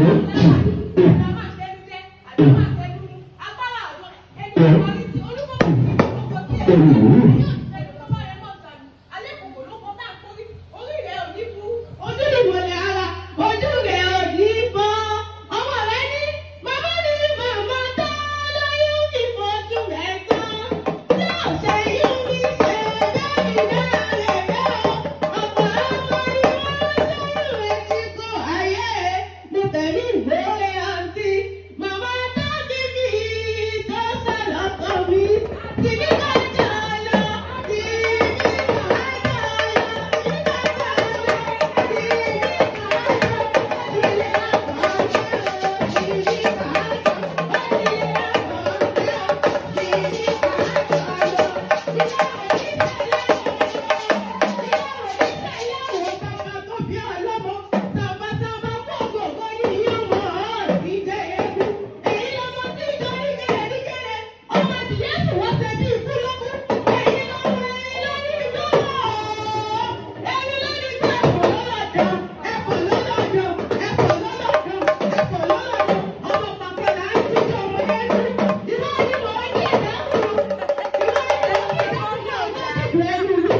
Thank you. Obrigado.